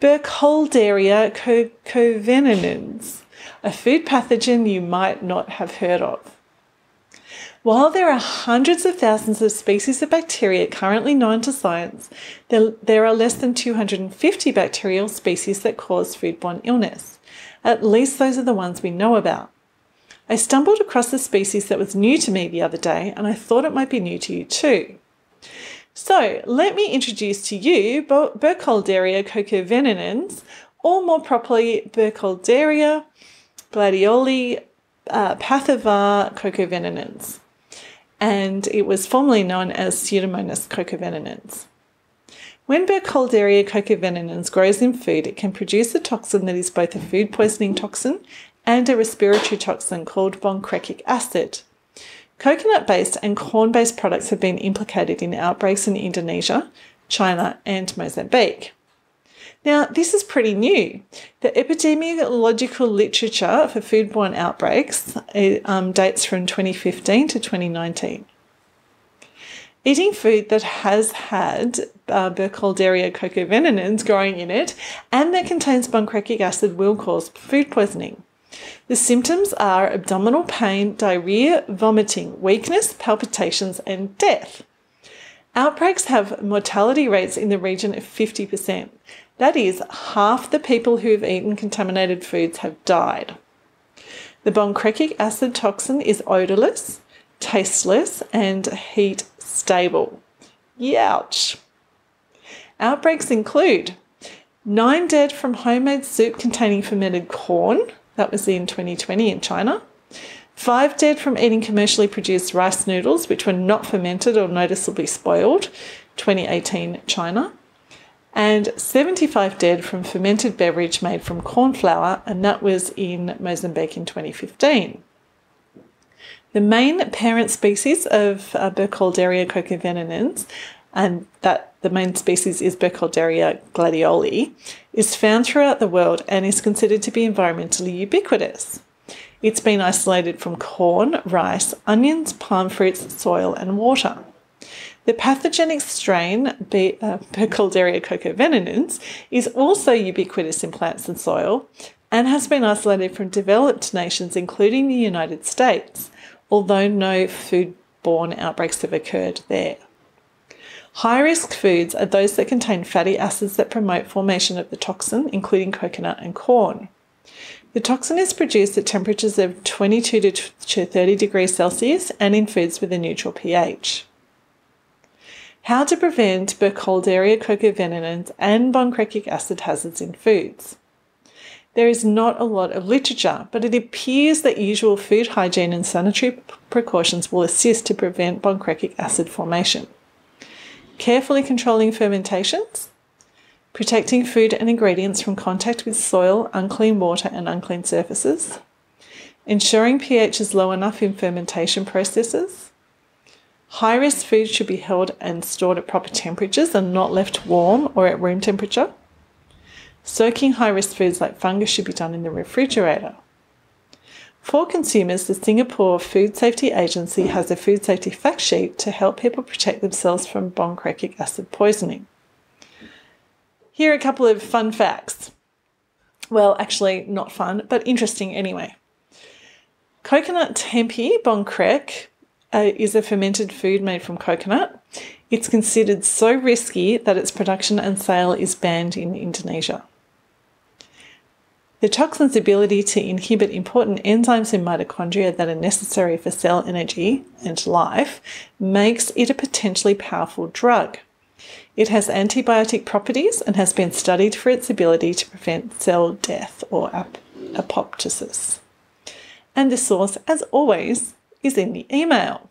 Burkholderia cocovenenans, a food pathogen you might not have heard of. While there are hundreds of thousands of species of bacteria currently known to science, there, there are less than 250 bacterial species that cause foodborne illness. At least those are the ones we know about. I stumbled across a species that was new to me the other day, and I thought it might be new to you too. So, let me introduce to you Burkholderia cocovenenans, or more properly, Burkholderia gladioli uh, pathovar cocovenenans and it was formerly known as Pseudomonas cocovenenans. When Burkholderia cocovenenans grows in food, it can produce a toxin that is both a food poisoning toxin and a respiratory toxin called bongkrekic acid. Coconut based and corn based products have been implicated in outbreaks in Indonesia, China, and Mozambique. Now, this is pretty new. The epidemiological literature for foodborne outbreaks um, dates from 2015 to 2019. Eating food that has had uh, Burkholderia cocovenenans growing in it and that contains bongkrekic acid will cause food poisoning. The symptoms are abdominal pain, diarrhea, vomiting, weakness, palpitations, and death. Outbreaks have mortality rates in the region of 50%, that is, half the people who have eaten contaminated foods have died. The bongkrekic acid toxin is odorless, tasteless, and heat stable. Youch! Outbreaks include nine dead from homemade soup containing fermented corn, that was in 2020 in China. Five dead from eating commercially produced rice noodles, which were not fermented or noticeably spoiled, 2018 China and 75 dead from fermented beverage made from corn flour, and that was in Mozambique in 2015. The main parent species of uh, Burkholderia cocovenenans, and that the main species is Burkholderia gladioli, is found throughout the world and is considered to be environmentally ubiquitous. It's been isolated from corn, rice, onions, palm fruits, soil, and water. The pathogenic strain, uh, Burkholderia cocovenenans, is also ubiquitous in plants and soil and has been isolated from developed nations, including the United States, although no foodborne outbreaks have occurred there. High risk foods are those that contain fatty acids that promote formation of the toxin, including coconut and corn. The toxin is produced at temperatures of 22 to 30 degrees Celsius and in foods with a neutral pH. How to prevent Burkholderia cocovenenans and bongkrekic acid hazards in foods. There is not a lot of literature, but it appears that usual food hygiene and sanitary precautions will assist to prevent bongkrekic acid formation. Carefully controlling fermentations, protecting food and ingredients from contact with soil, unclean water, and unclean surfaces, ensuring pH is low enough in fermentation processes, High risk foods should be held and stored at proper temperatures and not left warm or at room temperature. Soaking high risk foods like fungus should be done in the refrigerator. For consumers, the Singapore Food Safety Agency has a food safety fact sheet to help people protect themselves from bongkrekic acid poisoning. Here are a couple of fun facts. Well, actually, not fun, but interesting anyway. Coconut tempeh bongkrek uh, is a fermented food made from coconut. It's considered so risky that its production and sale is banned in Indonesia. The toxin's ability to inhibit important enzymes in mitochondria that are necessary for cell energy and life makes it a potentially powerful drug. It has antibiotic properties and has been studied for its ability to prevent cell death or ap- apoptosis. And the source, as always, is in the email.